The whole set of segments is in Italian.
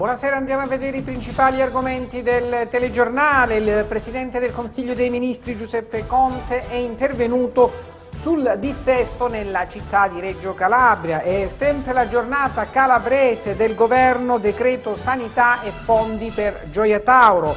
Buonasera, andiamo a vedere i principali argomenti del telegiornale. Il Presidente del Consiglio dei Ministri Giuseppe Conte è intervenuto sul dissesto nella città di Reggio Calabria. È sempre la giornata calabrese del governo, decreto sanità e fondi per Gioia Tauro.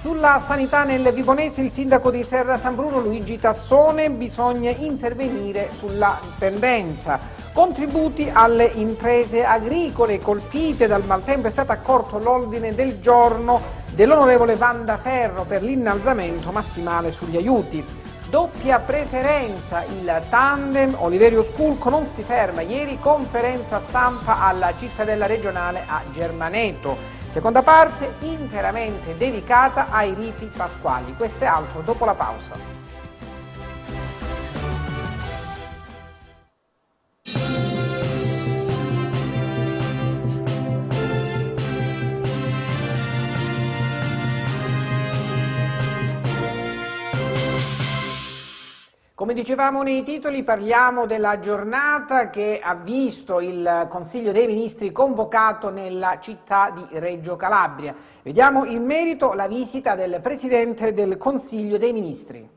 Sulla sanità nel Vibonese il sindaco di Serra San Bruno Luigi Tassone bisogna intervenire sulla tendenza. Contributi alle imprese agricole colpite dal maltempo è stato accorto l'ordine del giorno dell'onorevole Vanda Ferro per l'innalzamento massimale sugli aiuti. Doppia preferenza, il tandem Oliverio Sculco non si ferma. Ieri conferenza stampa alla cittadella regionale a Germaneto. Seconda parte interamente dedicata ai riti pasquali. Questo è altro dopo la pausa. Come dicevamo nei titoli parliamo della giornata che ha visto il Consiglio dei Ministri convocato nella città di Reggio Calabria. Vediamo in merito la visita del Presidente del Consiglio dei Ministri.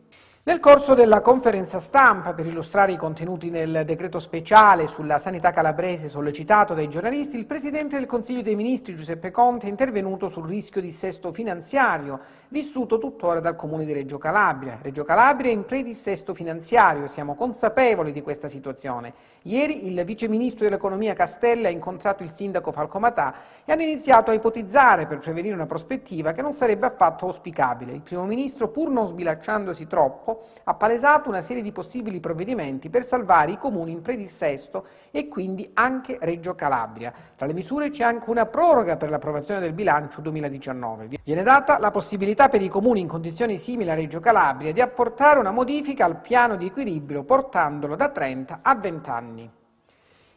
Nel corso della conferenza stampa per illustrare i contenuti nel decreto speciale sulla sanità calabrese sollecitato dai giornalisti, il Presidente del Consiglio dei Ministri Giuseppe Conte è intervenuto sul rischio di sesto finanziario vissuto tuttora dal Comune di Reggio Calabria. Reggio Calabria è in predissesto finanziario, siamo consapevoli di questa situazione. Ieri il Vice Ministro dell'Economia Castella ha incontrato il Sindaco Falcomatà e hanno iniziato a ipotizzare per prevenire una prospettiva che non sarebbe affatto auspicabile. Il Primo Ministro, pur non sbilacciandosi troppo, ha palesato una serie di possibili provvedimenti per salvare i comuni in predissesto e quindi anche Reggio Calabria. Tra le misure c'è anche una proroga per l'approvazione del bilancio 2019. Viene data la possibilità per i comuni in condizioni simili a Reggio Calabria di apportare una modifica al piano di equilibrio portandolo da 30 a 20 anni.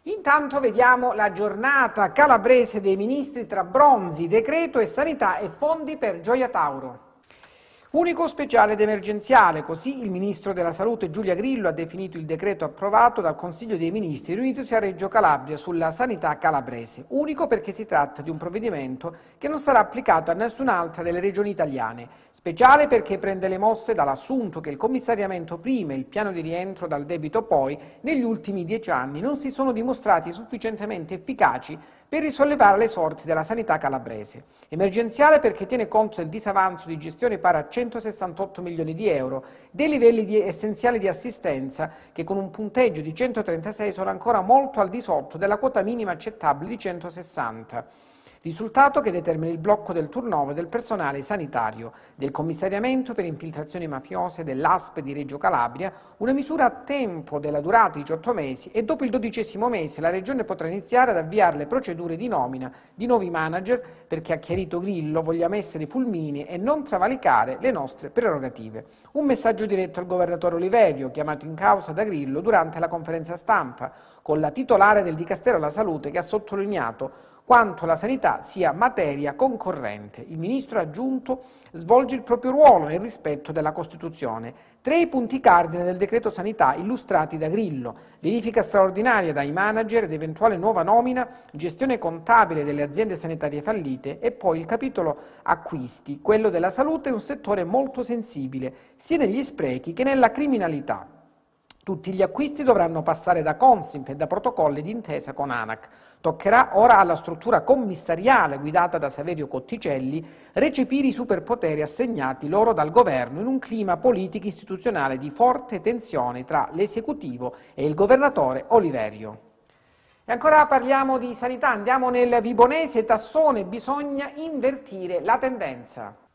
Intanto vediamo la giornata calabrese dei ministri tra bronzi, decreto e sanità e fondi per Gioia Tauro. Unico speciale ed emergenziale, così il Ministro della Salute Giulia Grillo ha definito il decreto approvato dal Consiglio dei Ministri riunitosi a Reggio Calabria sulla sanità calabrese. Unico perché si tratta di un provvedimento che non sarà applicato a nessun'altra delle regioni italiane. Speciale perché prende le mosse dall'assunto che il commissariamento prima e il piano di rientro dal debito poi negli ultimi dieci anni non si sono dimostrati sufficientemente efficaci per risollevare le sorti della sanità calabrese. Emergenziale perché tiene conto del disavanzo di gestione pari a 168 milioni di euro, dei livelli di essenziali di assistenza che con un punteggio di 136 sono ancora molto al di sotto della quota minima accettabile di 160 risultato che determina il blocco del turnover del personale sanitario, del commissariamento per infiltrazioni mafiose dell'ASP di Reggio Calabria, una misura a tempo della durata di 18 mesi e dopo il dodicesimo mese la Regione potrà iniziare ad avviare le procedure di nomina di nuovi manager perché ha chiarito Grillo vogliamo essere fulmini e non travalicare le nostre prerogative. Un messaggio diretto al governatore Oliverio, chiamato in causa da Grillo durante la conferenza stampa, con la titolare del Dicastero alla Salute che ha sottolineato quanto la sanità sia materia concorrente. Il Ministro aggiunto svolge il proprio ruolo nel rispetto della Costituzione. Tre i punti cardine del decreto sanità illustrati da Grillo, verifica straordinaria dai manager ed eventuale nuova nomina, gestione contabile delle aziende sanitarie fallite e poi il capitolo acquisti. Quello della salute è un settore molto sensibile, sia negli sprechi che nella criminalità. Tutti gli acquisti dovranno passare da Consimp e da protocolli d'intesa con ANAC. Toccherà ora alla struttura commissariale guidata da Saverio Cotticelli recepire i superpoteri assegnati loro dal governo in un clima politico istituzionale di forte tensione tra l'esecutivo e il governatore Oliverio. E ancora parliamo di sanità, andiamo nel Vibonese Tassone, bisogna invertire la tendenza.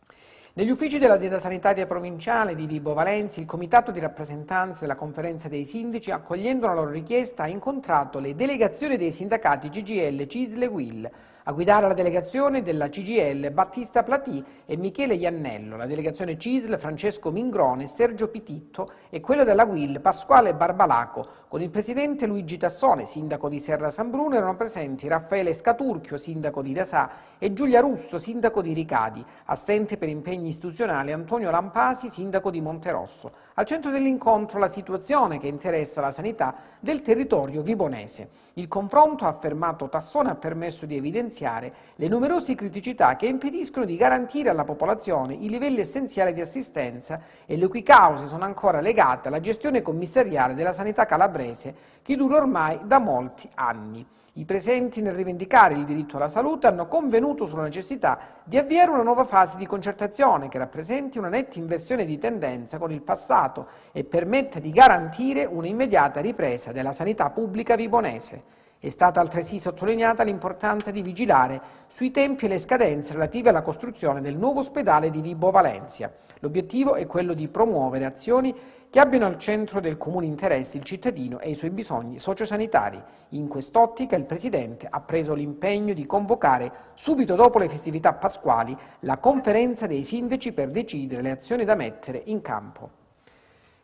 Negli uffici dell'azienda sanitaria provinciale di Vibo Valenzi, il comitato di rappresentanza della conferenza dei sindaci, accogliendo la loro richiesta, ha incontrato le delegazioni dei sindacati GGL, CISL e WIL, a guidare la delegazione della CGL Battista Platì e Michele Iannello, la delegazione CISL Francesco Mingrone, Sergio Pititto e quella della WIL Pasquale Barbalaco. Con il presidente Luigi Tassone, sindaco di Serra San Bruno, erano presenti Raffaele Scaturchio, sindaco di Dasà, e Giulia Russo, sindaco di Ricadi. Assente per impegni istituzionali Antonio Lampasi, sindaco di Monterosso. Al centro dell'incontro la situazione che interessa la sanità del territorio vibonese. Il confronto, ha affermato Tassone, ha permesso di evidenziare evidenziare le numerose criticità che impediscono di garantire alla popolazione i livelli essenziali di assistenza e le cui cause sono ancora legate alla gestione commissariale della sanità calabrese che dura ormai da molti anni. I presenti nel rivendicare il diritto alla salute hanno convenuto sulla necessità di avviare una nuova fase di concertazione che rappresenti una netta inversione di tendenza con il passato e permetta di garantire un'immediata ripresa della sanità pubblica vibonese. È stata altresì sottolineata l'importanza di vigilare sui tempi e le scadenze relative alla costruzione del nuovo ospedale di Vibo Valencia. L'obiettivo è quello di promuovere azioni che abbiano al centro del comune interesse il cittadino e i suoi bisogni sociosanitari. In quest'ottica il Presidente ha preso l'impegno di convocare, subito dopo le festività pasquali, la conferenza dei sindaci per decidere le azioni da mettere in campo.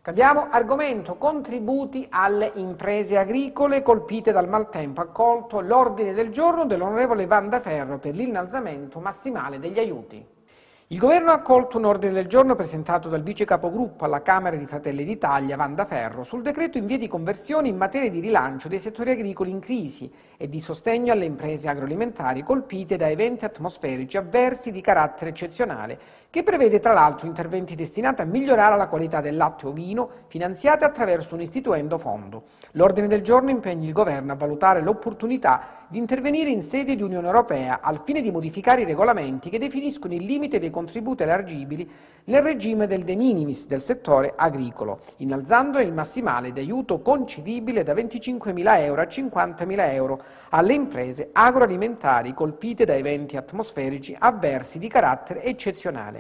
Cambiamo argomento, contributi alle imprese agricole colpite dal maltempo. Accolto l'ordine del giorno dell'onorevole Vanda Ferro per l'innalzamento massimale degli aiuti. Il Governo ha accolto un ordine del giorno presentato dal vice capogruppo alla Camera di Fratelli d'Italia, Vanda Ferro, sul decreto in via di conversione in materia di rilancio dei settori agricoli in crisi e di sostegno alle imprese agroalimentari colpite da eventi atmosferici avversi di carattere eccezionale, che prevede tra l'altro interventi destinati a migliorare la qualità del latte ovino, finanziati attraverso un istituendo fondo. L'ordine del giorno impegna il Governo a valutare l'opportunità di intervenire in sede di Unione Europea al fine di modificare i regolamenti che definiscono il limite dei contributi elargibili nel regime del de minimis del settore agricolo, innalzando il massimale di concedibile da 25.000 euro a 50.000 euro alle imprese agroalimentari colpite da eventi atmosferici avversi di carattere eccezionale.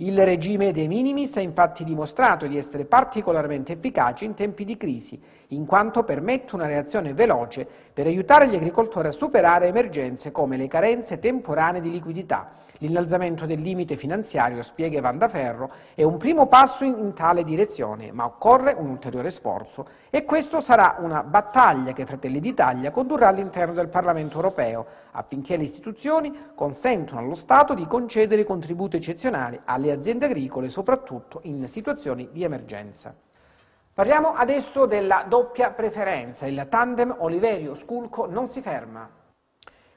Il regime dei minimis ha infatti dimostrato di essere particolarmente efficace in tempi di crisi, in quanto permette una reazione veloce per aiutare gli agricoltori a superare emergenze come le carenze temporanee di liquidità. L'innalzamento del limite finanziario, spiega Evan Ferro, è un primo passo in tale direzione, ma occorre un ulteriore sforzo e questo sarà una battaglia che Fratelli d'Italia condurrà all'interno del Parlamento europeo affinché le istituzioni consentano allo Stato di concedere contributi eccezionali alle aziende agricole, soprattutto in situazioni di emergenza. Parliamo adesso della doppia preferenza. Il tandem Oliverio-Sculco non si ferma.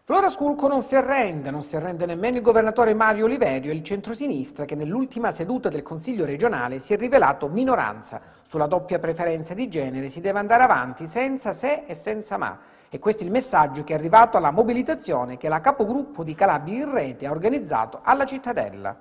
Flora Sculco non si arrende, non si arrende nemmeno il governatore Mario Oliverio e il centrosinistra che nell'ultima seduta del Consiglio regionale si è rivelato minoranza. Sulla doppia preferenza di genere si deve andare avanti senza se e senza ma. E questo è il messaggio che è arrivato alla mobilitazione che la capogruppo di Calabria in rete ha organizzato alla cittadella.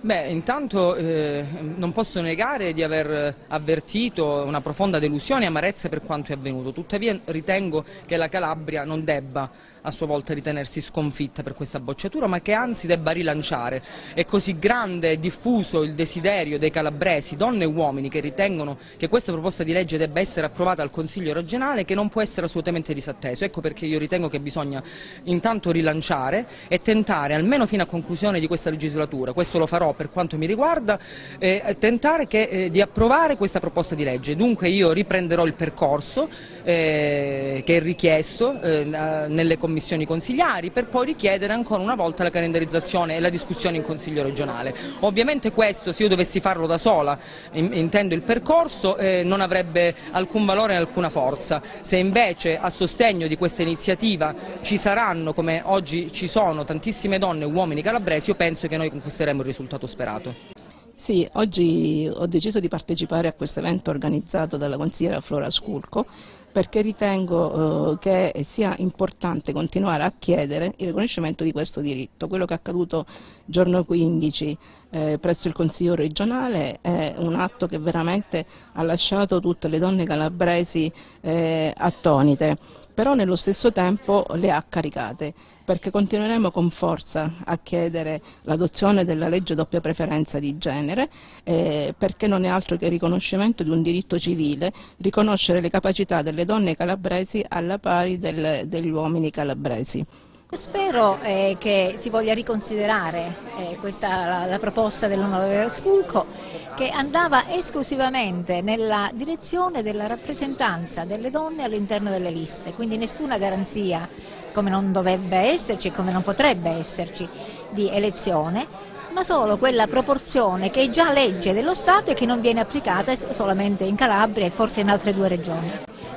Beh, intanto eh, non posso negare di aver avvertito una profonda delusione e amarezza per quanto è avvenuto, tuttavia ritengo che la Calabria non debba a sua volta ritenersi sconfitta per questa bocciatura, ma che anzi debba rilanciare. È così grande e diffuso il desiderio dei calabresi, donne e uomini, che ritengono che questa proposta di legge debba essere approvata al Consiglio regionale che non può essere assolutamente disatteso. Ecco perché io ritengo che bisogna intanto rilanciare e tentare, almeno fino a conclusione di questa legislatura, questo lo farò per quanto mi riguarda, eh, tentare che, eh, di approvare questa proposta di legge. Dunque io riprenderò il percorso eh, che è richiesto eh, nelle commissioni commissioni consigliari per poi richiedere ancora una volta la calendarizzazione e la discussione in Consiglio regionale. Ovviamente questo se io dovessi farlo da sola, intendo il percorso, eh, non avrebbe alcun valore e alcuna forza. Se invece a sostegno di questa iniziativa ci saranno, come oggi ci sono, tantissime donne e uomini calabresi, io penso che noi conquisteremo il risultato sperato. Sì, oggi ho deciso di partecipare a questo evento organizzato dalla consigliera Flora Sculco perché ritengo eh, che sia importante continuare a chiedere il riconoscimento di questo diritto. Quello che è accaduto giorno 15 eh, presso il Consiglio regionale è un atto che veramente ha lasciato tutte le donne calabresi eh, attonite però nello stesso tempo le ha caricate perché continueremo con forza a chiedere l'adozione della legge doppia preferenza di genere eh, perché non è altro che il riconoscimento di un diritto civile, riconoscere le capacità delle donne calabresi alla pari del, degli uomini calabresi. Spero eh, che si voglia riconsiderare eh, questa, la, la, proposta dell'onorevole Sculco che andava esclusivamente nella direzione della rappresentanza delle donne all'interno delle liste, quindi nessuna garanzia come non dovrebbe esserci e come non potrebbe esserci di elezione, ma solo quella proporzione che è già legge dello Stato e che non viene applicata solamente in Calabria e forse in altre due regioni.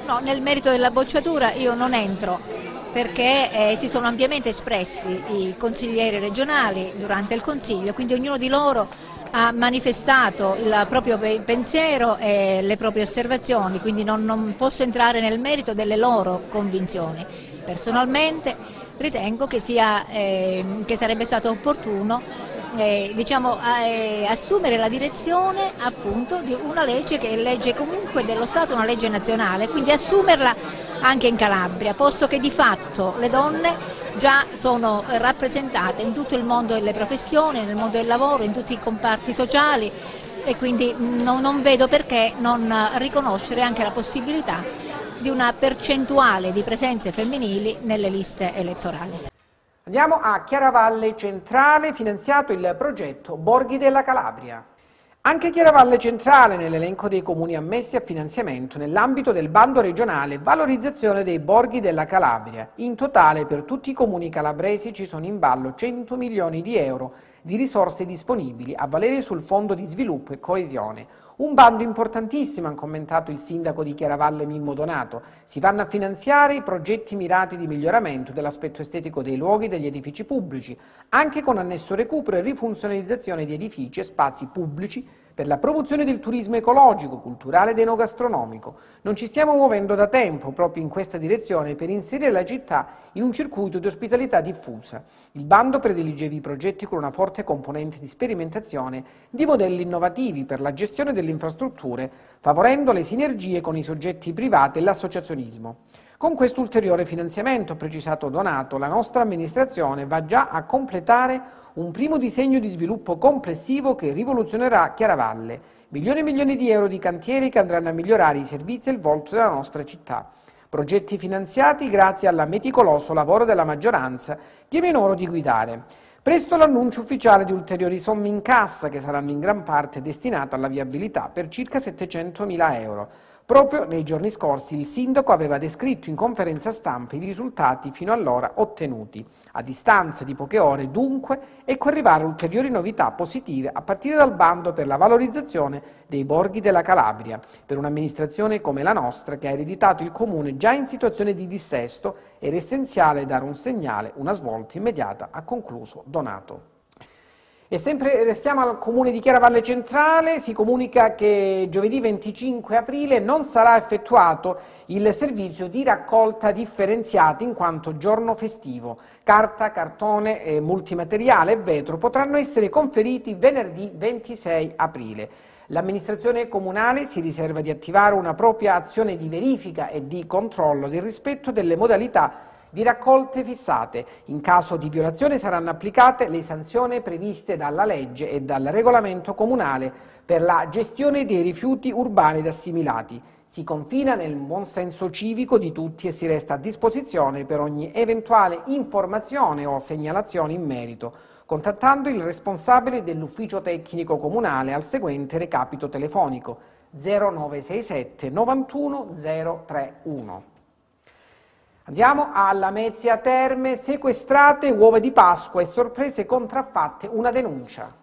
No, nel merito della bocciatura io non entro perché eh, si sono ampiamente espressi i consiglieri regionali durante il Consiglio, quindi ognuno di loro ha manifestato il proprio pensiero e le proprie osservazioni, quindi non, non posso entrare nel merito delle loro convinzioni. Personalmente ritengo che, sia, eh, che sarebbe stato opportuno eh, diciamo, eh, assumere la direzione appunto di una legge che è legge comunque dello Stato, una legge nazionale, quindi assumerla anche in Calabria, posto che di fatto le donne già sono rappresentate in tutto il mondo delle professioni, nel mondo del lavoro, in tutti i comparti sociali e quindi non, non vedo perché non riconoscere anche la possibilità di una percentuale di presenze femminili nelle liste elettorali. Andiamo a Chiaravalle Centrale, finanziato il progetto Borghi della Calabria. Anche Chiaravalle Centrale nell'elenco dei comuni ammessi a finanziamento nell'ambito del bando regionale Valorizzazione dei Borghi della Calabria. In totale per tutti i comuni calabresi ci sono in ballo 100 milioni di euro di risorse disponibili a valere sul Fondo di Sviluppo e Coesione, un bando importantissimo, ha commentato il sindaco di Chiaravalle Mimmo Donato. Si vanno a finanziare i progetti mirati di miglioramento dell'aspetto estetico dei luoghi e degli edifici pubblici, anche con annesso recupero e rifunzionalizzazione di edifici e spazi pubblici per la promozione del turismo ecologico, culturale ed enogastronomico. Non ci stiamo muovendo da tempo proprio in questa direzione per inserire la città in un circuito di ospitalità diffusa. Il bando prediligeva i progetti con una forte componente di sperimentazione di modelli innovativi per la gestione delle infrastrutture, favorendo le sinergie con i soggetti privati e l'associazionismo. Con questo ulteriore finanziamento, precisato Donato, la nostra amministrazione va già a completare un primo disegno di sviluppo complessivo che rivoluzionerà Chiaravalle, milioni e milioni di euro di cantieri che andranno a migliorare i servizi e il volto della nostra città. Progetti finanziati grazie al meticoloso lavoro della maggioranza che mi onoro di guidare. Presto l'annuncio ufficiale di ulteriori somme in cassa che saranno in gran parte destinate alla viabilità per circa 700 mila euro. Proprio nei giorni scorsi il sindaco aveva descritto in conferenza stampa i risultati fino allora ottenuti. A distanza di poche ore, dunque, ecco arrivare ulteriori novità positive a partire dal bando per la valorizzazione dei borghi della Calabria, per un'amministrazione come la nostra che ha ereditato il comune già in situazione di dissesto era essenziale dare un segnale, una svolta immediata, ha concluso Donato. E sempre restiamo al comune di Chiaravalle Centrale, si comunica che giovedì 25 aprile non sarà effettuato il servizio di raccolta differenziati in quanto giorno festivo. Carta, cartone, multimateriale e vetro potranno essere conferiti venerdì 26 aprile. L'amministrazione comunale si riserva di attivare una propria azione di verifica e di controllo del rispetto delle modalità di raccolte fissate. In caso di violazione saranno applicate le sanzioni previste dalla legge e dal regolamento comunale per la gestione dei rifiuti urbani ed assimilati. Si confina nel buon senso civico di tutti e si resta a disposizione per ogni eventuale informazione o segnalazione in merito, contattando il responsabile dell'ufficio tecnico comunale al seguente recapito telefonico 0967 91 031. Andiamo alla Mezia Terme, sequestrate uova di Pasqua e sorprese contraffatte, una denuncia.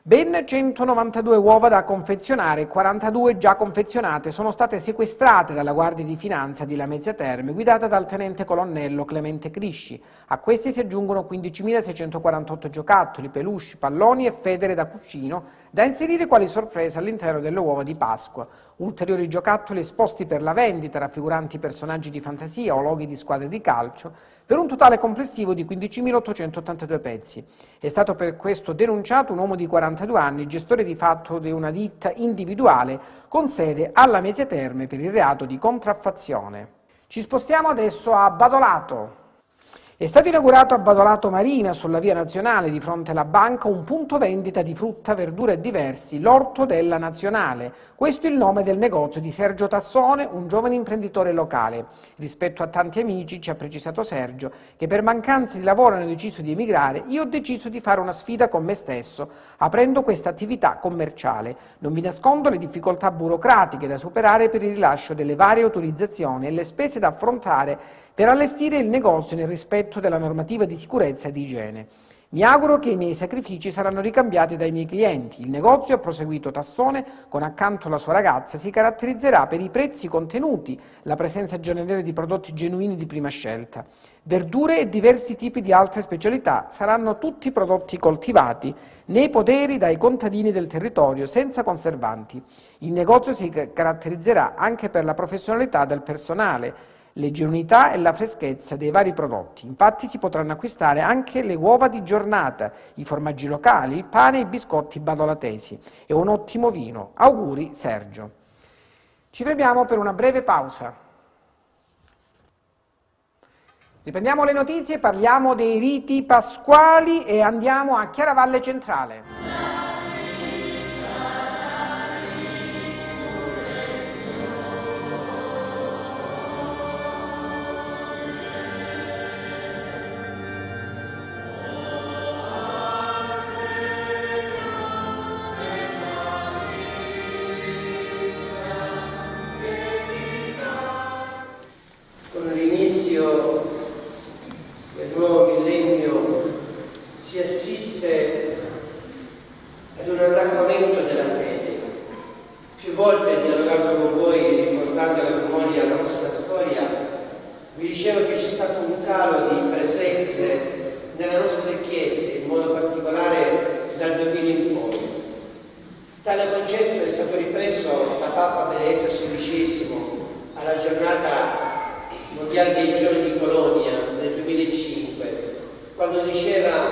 Ben 192 uova da confezionare, 42 già confezionate, sono state sequestrate dalla Guardia di Finanza di Lamezia Terme, guidata dal tenente colonnello Clemente Crisci. A questi si aggiungono 15.648 giocattoli, peluche, palloni e federe da cucino da inserire quali sorprese all'interno delle uova di Pasqua. Ulteriori giocattoli esposti per la vendita, raffiguranti personaggi di fantasia o loghi di squadre di calcio, per un totale complessivo di 15.882 pezzi. È stato per questo denunciato un uomo di 42 anni, gestore di fatto di una ditta individuale con sede alla Mese Terme per il reato di contraffazione. Ci spostiamo adesso a Badolato. È stato inaugurato a Badolato Marina, sulla via nazionale, di fronte alla banca, un punto vendita di frutta, verdura e diversi, l'Orto della Nazionale. Questo è il nome del negozio di Sergio Tassone, un giovane imprenditore locale. Rispetto a tanti amici, ci ha precisato Sergio, che per mancanza di lavoro hanno deciso di emigrare, io ho deciso di fare una sfida con me stesso, aprendo questa attività commerciale. Non vi nascondo le difficoltà burocratiche da superare per il rilascio delle varie autorizzazioni e le spese da affrontare per allestire il negozio nel rispetto della normativa di sicurezza e di igiene. Mi auguro che i miei sacrifici saranno ricambiati dai miei clienti. Il negozio, ha proseguito Tassone, con accanto la sua ragazza, si caratterizzerà per i prezzi contenuti, la presenza giornaliera di prodotti genuini di prima scelta. Verdure e diversi tipi di altre specialità saranno tutti prodotti coltivati nei poderi dai contadini del territorio senza conservanti. Il negozio si caratterizzerà anche per la professionalità del personale, le genuinità e la freschezza dei vari prodotti. Infatti si potranno acquistare anche le uova di giornata, i formaggi locali, il pane e i biscotti badolatesi e un ottimo vino. Auguri Sergio. Ci fermiamo per una breve pausa. Riprendiamo le notizie, parliamo dei riti pasquali e andiamo a Chiaravalle Centrale. Papa Benedetto XVI alla giornata mondiale dei giorni di Colonia nel 2005, quando diceva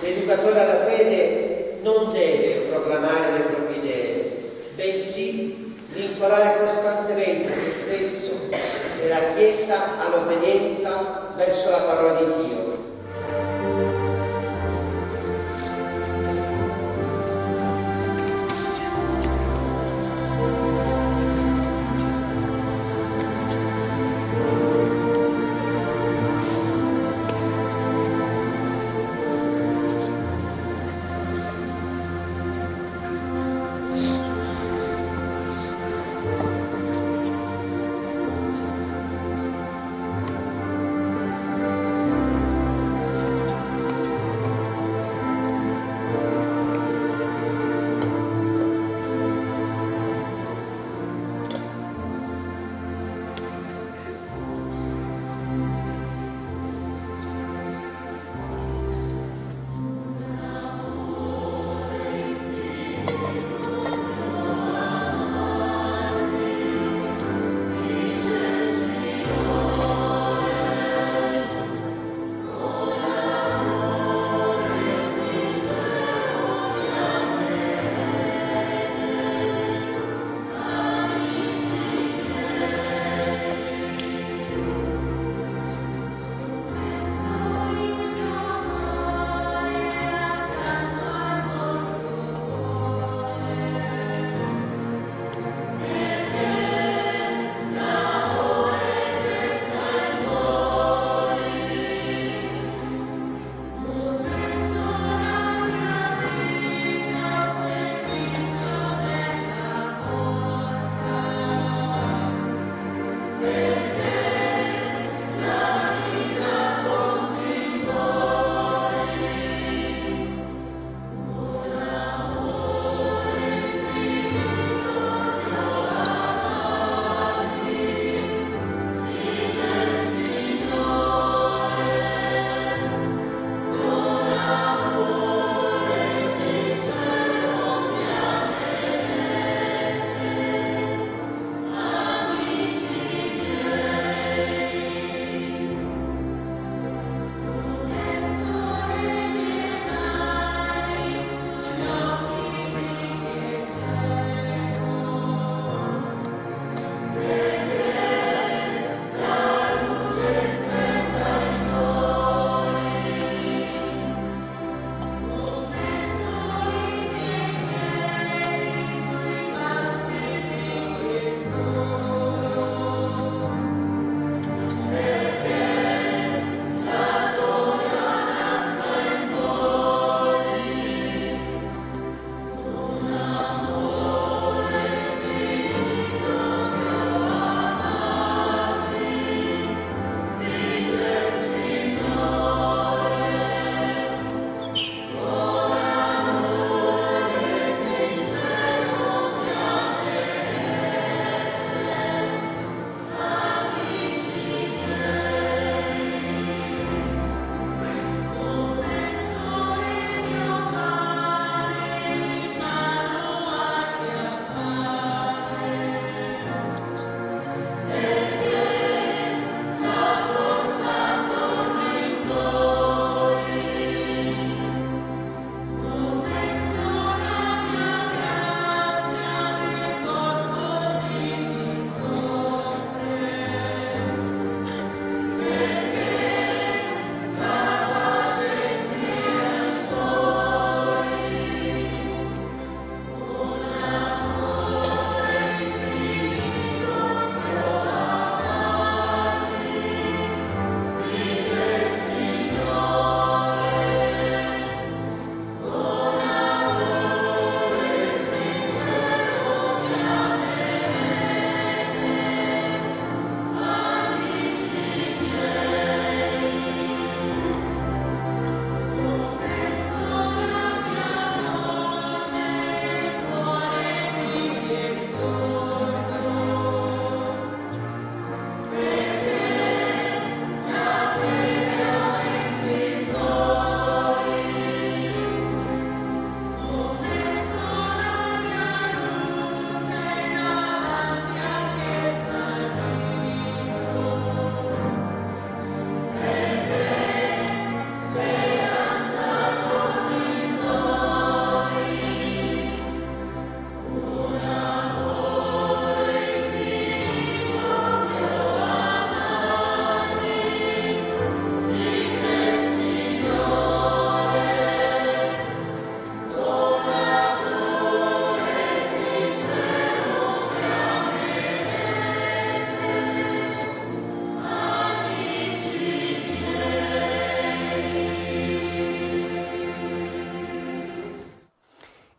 l'educatore alla fede non deve proclamare le proprie idee, bensì vincolare costantemente se stesso e la Chiesa all'obbedienza verso la parola di Dio.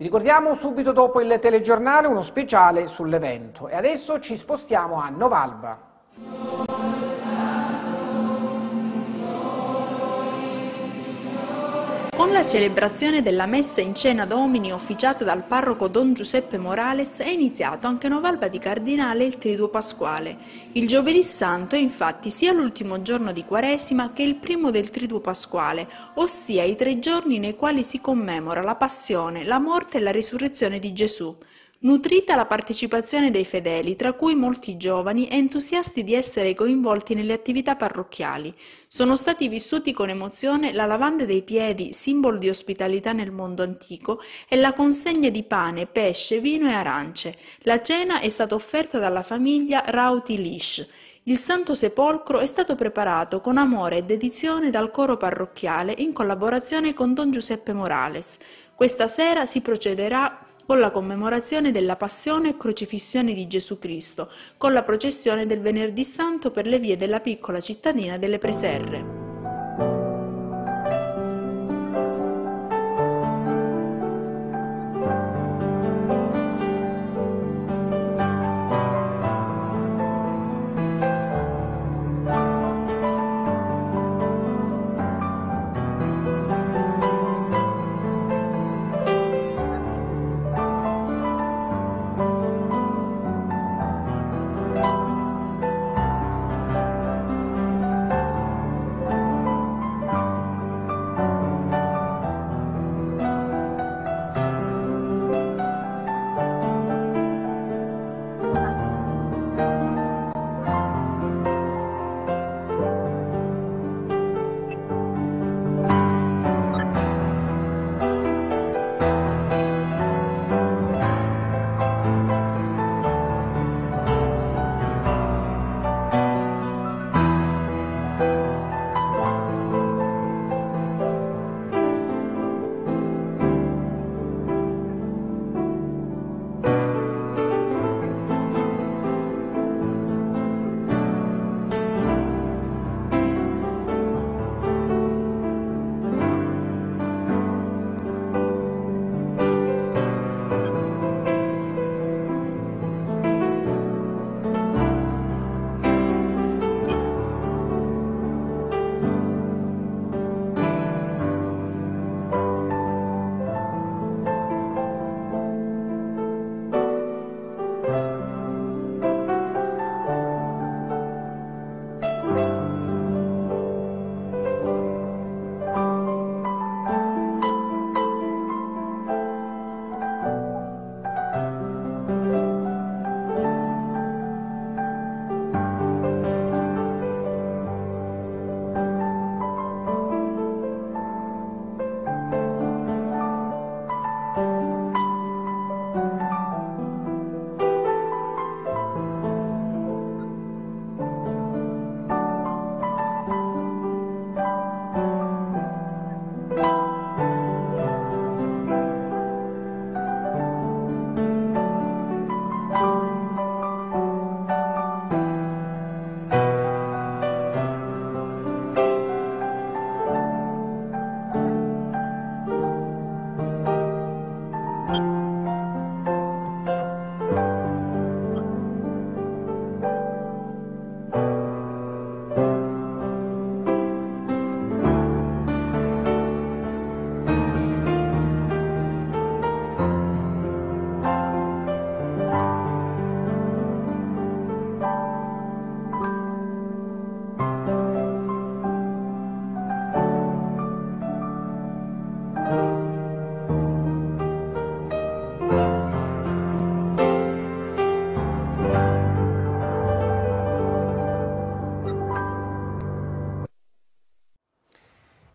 Ricordiamo subito dopo il telegiornale uno speciale sull'evento e adesso ci spostiamo a Novalva. Con la celebrazione della messa in cena domini officiata dal parroco Don Giuseppe Morales è iniziato anche a Novalba di Cardinale il Triduo Pasquale. Il giovedì santo è infatti sia l'ultimo giorno di Quaresima che il primo del Triduo Pasquale, ossia i tre giorni nei quali si commemora la passione, la morte e la risurrezione di Gesù. Nutrita la partecipazione dei fedeli, tra cui molti giovani, entusiasti di essere coinvolti nelle attività parrocchiali. Sono stati vissuti con emozione la lavanda dei piedi, simbolo di ospitalità nel mondo antico, e la consegna di pane, pesce, vino e arance. La cena è stata offerta dalla famiglia Rauti Lish. Il Santo Sepolcro è stato preparato con amore e dedizione dal coro parrocchiale in collaborazione con Don Giuseppe Morales. Questa sera si procederà con la commemorazione della passione e crocifissione di Gesù Cristo, con la processione del Venerdì Santo per le vie della piccola cittadina delle Preserre.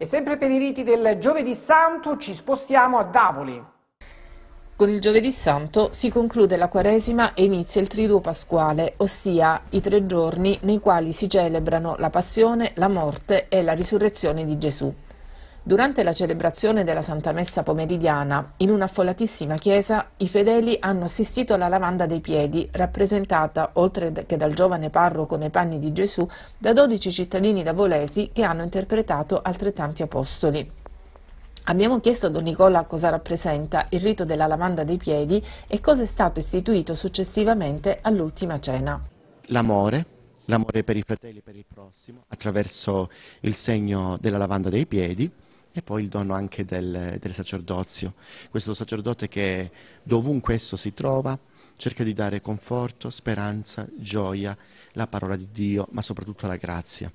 E sempre per i riti del Giovedì Santo ci spostiamo a Davoli. Con il Giovedì Santo si conclude la Quaresima e inizia il Triduo Pasquale, ossia i tre giorni nei quali si celebrano la Passione, la Morte e la Risurrezione di Gesù. Durante la celebrazione della Santa Messa pomeridiana, in un'affollatissima chiesa, i fedeli hanno assistito alla lavanda dei piedi, rappresentata, oltre che dal giovane parroco nei panni di Gesù, da dodici cittadini davolesi che hanno interpretato altrettanti apostoli. Abbiamo chiesto a Don Nicola cosa rappresenta il rito della lavanda dei piedi e cosa è stato istituito successivamente all'ultima cena. L'amore, l'amore per i fratelli e per il prossimo, attraverso il segno della lavanda dei piedi e poi il dono anche del, del sacerdozio. Questo sacerdote che dovunque esso si trova cerca di dare conforto, speranza, gioia, la parola di Dio, ma soprattutto la grazia.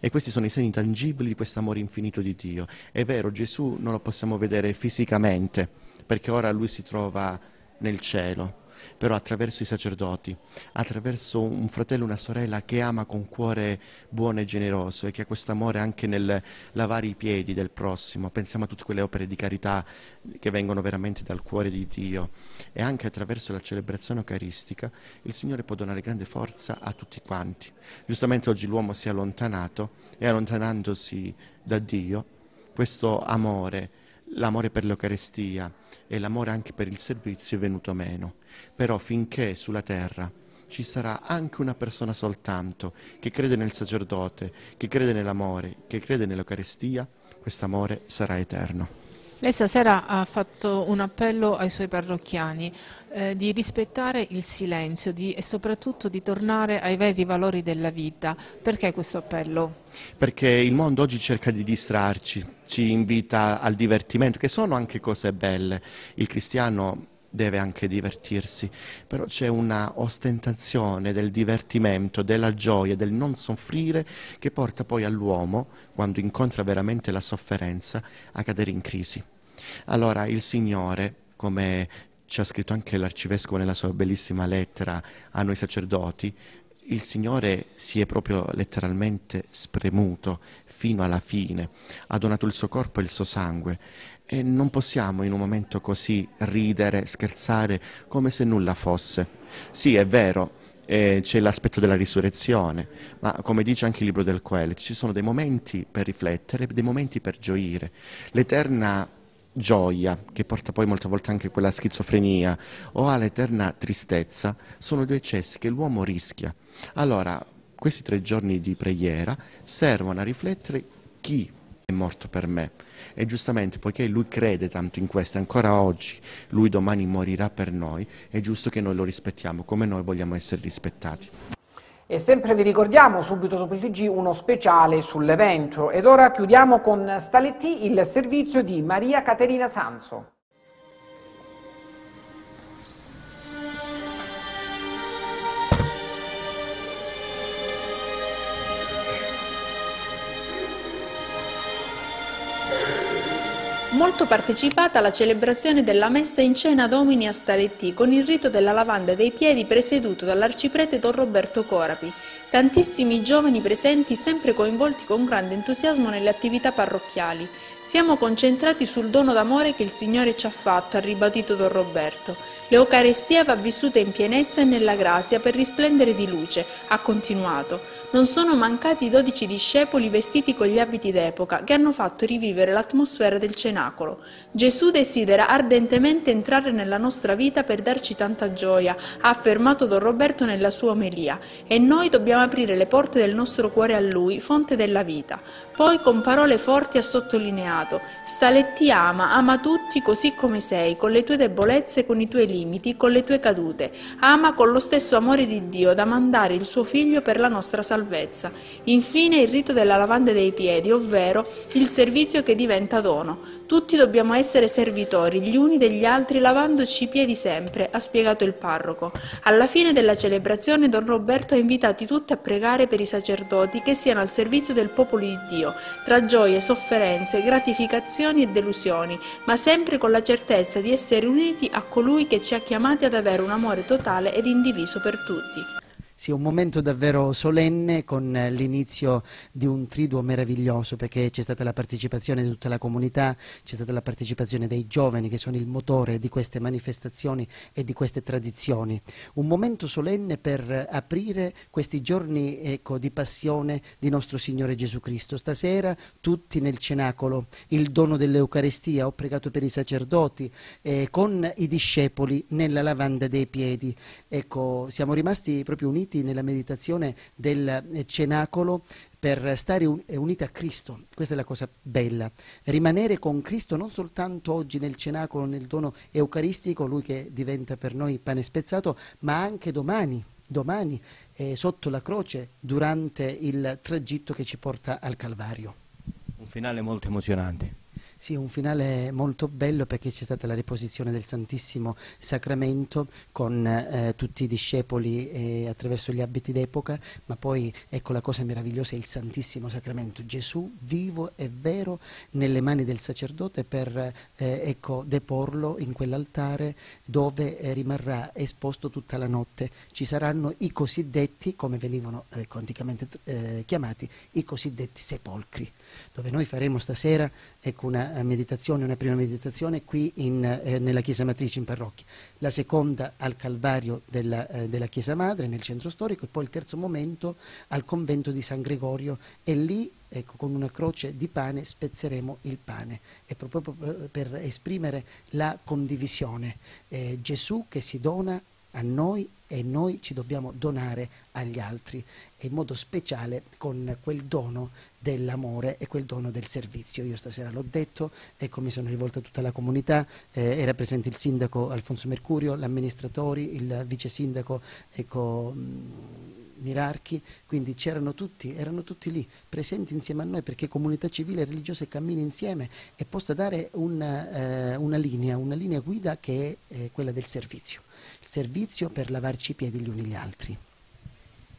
E questi sono i segni tangibili di questo amore infinito di Dio. È vero, Gesù non lo possiamo vedere fisicamente, perché ora lui si trova nel cielo, però attraverso i sacerdoti, attraverso un fratello e una sorella che ama con cuore buono e generoso e che ha questo amore anche nel lavare i piedi del prossimo. Pensiamo a tutte quelle opere di carità che vengono veramente dal cuore di Dio e anche attraverso la celebrazione eucaristica il Signore può donare grande forza a tutti quanti. Giustamente oggi l'uomo si è allontanato e allontanandosi da Dio, questo amore, l'amore per l'Eucaristia e l'amore anche per il servizio è venuto meno. Però finché sulla terra ci sarà anche una persona soltanto che crede nel sacerdote, che crede nell'amore, che crede nell'Eucaristia, questo amore sarà eterno. Lei stasera ha fatto un appello ai suoi parrocchiani eh, di rispettare il silenzio di, e soprattutto di tornare ai veri valori della vita. Perché questo appello? Perché il mondo oggi cerca di distrarci, ci invita al divertimento, che sono anche cose belle. Il cristiano deve anche divertirsi, però c'è una ostentazione del divertimento, della gioia, del non soffrire che porta poi all'uomo, quando incontra veramente la sofferenza, a cadere in crisi. Allora il Signore, come ci ha scritto anche l'Arcivescovo nella sua bellissima lettera a noi sacerdoti, il Signore si è proprio letteralmente spremuto fino alla fine, ha donato il suo corpo e il suo sangue e non possiamo in un momento così ridere, scherzare come se nulla fosse. Sì, è vero, eh, c'è l'aspetto della risurrezione, ma come dice anche il libro del Coel, ci sono dei momenti per riflettere, dei momenti per gioire. L'eterna gioia, che porta poi molte volte anche quella schizofrenia, o all'eterna tristezza, sono due eccessi che l'uomo rischia. Allora, questi tre giorni di preghiera servono a riflettere chi è morto per me. E giustamente, poiché lui crede tanto in questo, ancora oggi, lui domani morirà per noi, è giusto che noi lo rispettiamo come noi vogliamo essere rispettati. E sempre vi ricordiamo subito dopo il TG uno speciale sull'evento. Ed ora chiudiamo con Staletti il servizio di Maria Caterina Sanzo. Molto partecipata la celebrazione della messa in cena Domini a Staletti con il rito della lavanda dei piedi presieduto dall'arciprete Don Roberto Corapi. Tantissimi giovani presenti sempre coinvolti con grande entusiasmo nelle attività parrocchiali. Siamo concentrati sul dono d'amore che il Signore ci ha fatto, ha ribadito Don Roberto. L'Eucarestia va vissuta in pienezza e nella grazia per risplendere di luce, ha continuato. Non sono mancati i dodici discepoli vestiti con gli abiti d'epoca che hanno fatto rivivere l'atmosfera del cenacolo. Gesù desidera ardentemente entrare nella nostra vita per darci tanta gioia, ha affermato Don Roberto nella sua omelia, e noi dobbiamo aprire le porte del nostro cuore a Lui, fonte della vita. Poi con parole forti ha sottolineato, Staletti ama, ama tutti così come sei, con le tue debolezze, con i tuoi limiti, con le tue cadute. Ama con lo stesso amore di Dio da mandare il suo figlio per la nostra salvezza. Infine il rito della lavanda dei piedi, ovvero il servizio che diventa dono. Tutti dobbiamo essere servitori gli uni degli altri lavandoci i piedi sempre, ha spiegato il parroco. Alla fine della celebrazione Don Roberto ha invitato tutti a pregare per i sacerdoti che siano al servizio del popolo di Dio tra gioie, sofferenze, gratificazioni e delusioni, ma sempre con la certezza di essere uniti a colui che ci ha chiamati ad avere un amore totale ed indiviso per tutti. Sì, un momento davvero solenne con l'inizio di un triduo meraviglioso perché c'è stata la partecipazione di tutta la comunità, c'è stata la partecipazione dei giovani che sono il motore di queste manifestazioni e di queste tradizioni. Un momento solenne per aprire questi giorni ecco, di passione di nostro Signore Gesù Cristo. Stasera tutti nel cenacolo, il dono dell'Eucarestia, ho pregato per i sacerdoti, eh, con i discepoli nella lavanda dei piedi. Ecco, siamo rimasti proprio uniti uniti nella meditazione del cenacolo per stare un, uniti a Cristo. Questa è la cosa bella. Rimanere con Cristo non soltanto oggi nel cenacolo, nel dono eucaristico, lui che diventa per noi pane spezzato, ma anche domani, domani eh, sotto la croce durante il tragitto che ci porta al Calvario. Un finale molto emozionante. Sì, un finale molto bello perché c'è stata la riposizione del Santissimo Sacramento con eh, tutti i discepoli eh, attraverso gli abiti d'epoca, ma poi ecco la cosa meravigliosa il Santissimo Sacramento, Gesù vivo e vero nelle mani del sacerdote per eh, ecco, deporlo in quell'altare dove eh, rimarrà esposto tutta la notte. Ci saranno i cosiddetti, come venivano ecco, anticamente eh, chiamati, i cosiddetti sepolcri, dove noi faremo stasera ecco, una meditazione, una prima meditazione qui in, eh, nella chiesa matrice in parrocchia, la seconda al Calvario della, eh, della, chiesa madre nel centro storico e poi il terzo momento al convento di San Gregorio. E lì ecco, con una croce di pane spezzeremo il pane. E proprio per esprimere la condivisione. Eh, Gesù che si dona a noi e noi ci dobbiamo donare agli altri e in modo speciale con quel dono dell'amore e quel dono del servizio. Io stasera l'ho detto, ecco mi sono rivolta a tutta la comunità, eh, era presente il sindaco Alfonso Mercurio, l'amministratori, il vice sindaco ecco, Mirarchi, quindi c'erano tutti, erano tutti lì, presenti insieme a noi perché comunità civile e religiosa cammina insieme e possa dare una, eh, una linea, una linea guida che è eh, quella del servizio servizio per lavarci i piedi gli uni gli altri.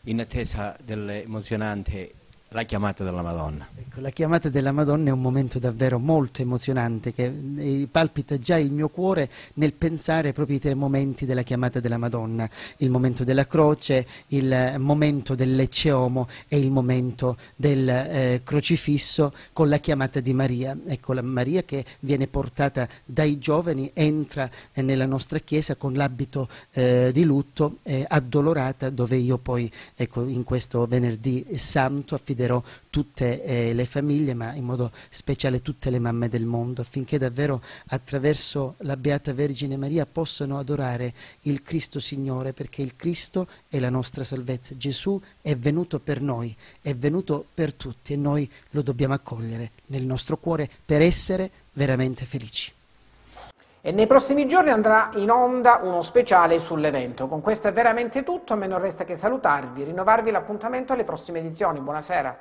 In attesa dell'emozionante la chiamata della Madonna. Ecco, la chiamata della Madonna è un momento davvero molto emozionante che eh, palpita già il mio cuore nel pensare proprio ai tre momenti della chiamata della Madonna, il momento della croce, il momento del lecceomo e il momento del eh, crocifisso con la chiamata di Maria. Ecco, la Maria che viene portata dai giovani, entra eh, nella nostra chiesa con l'abito eh, di lutto, addolorata, dove io poi ecco, in questo venerdì santo affido desidero tutte eh, le famiglie, ma in modo speciale tutte le mamme del mondo, affinché davvero attraverso la Beata Vergine Maria possano adorare il Cristo Signore, perché il Cristo è la nostra salvezza. Gesù è venuto per noi, è venuto per tutti e noi lo dobbiamo accogliere nel nostro cuore per essere veramente felici. E nei prossimi giorni andrà in onda uno speciale sull'evento. Con questo è veramente tutto, a me non resta che salutarvi, rinnovarvi l'appuntamento alle prossime edizioni. Buonasera.